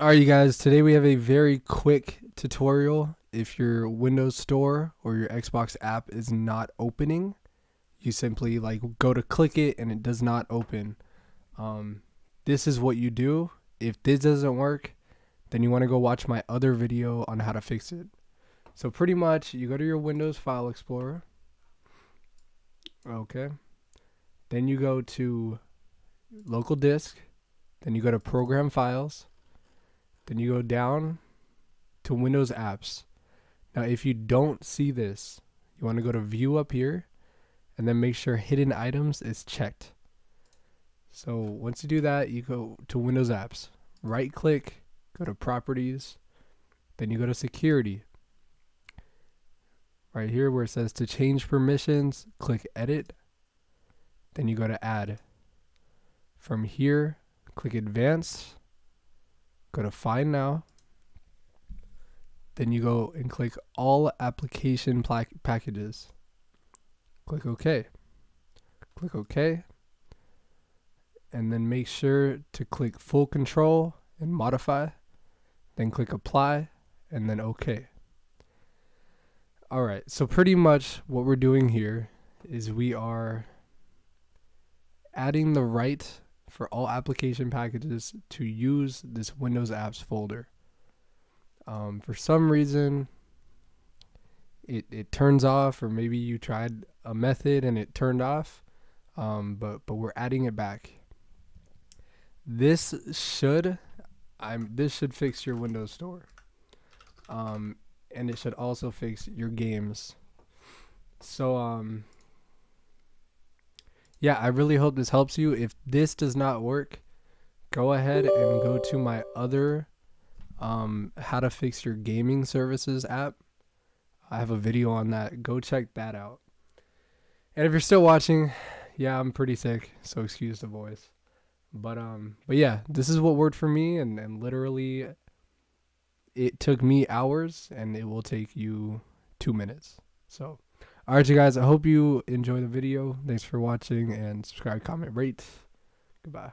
All right, you guys, today we have a very quick tutorial. If your Windows Store or your Xbox app is not opening, you simply like go to click it and it does not open. Um, this is what you do. If this doesn't work, then you want to go watch my other video on how to fix it. So pretty much you go to your Windows File Explorer. Okay. Then you go to local disk. Then you go to program files. Then you go down to Windows apps. Now if you don't see this, you want to go to view up here and then make sure hidden items is checked. So once you do that, you go to Windows apps. Right click, go to properties, then you go to security right here where it says to change permissions, click edit. Then you go to add. From here, click advanced. Go to find now. Then you go and click all application packages. Click OK. Click OK. And then make sure to click full control and modify. Then click apply and then OK. All right, so pretty much what we're doing here is we are adding the right for all application packages to use this Windows Apps folder. Um, for some reason, it, it turns off, or maybe you tried a method and it turned off, um, but but we're adding it back. This should, I'm this should fix your Windows Store. Um, and it should also fix your games. So um yeah, I really hope this helps you. If this does not work, go ahead and go to my other um how to fix your gaming services app. I have a video on that. Go check that out. And if you're still watching, yeah, I'm pretty sick, so excuse the voice. But um but yeah, this is what worked for me and and literally it took me hours and it will take you two minutes. So, all right, you guys, I hope you enjoy the video. Thanks for watching and subscribe, comment, rate. Goodbye.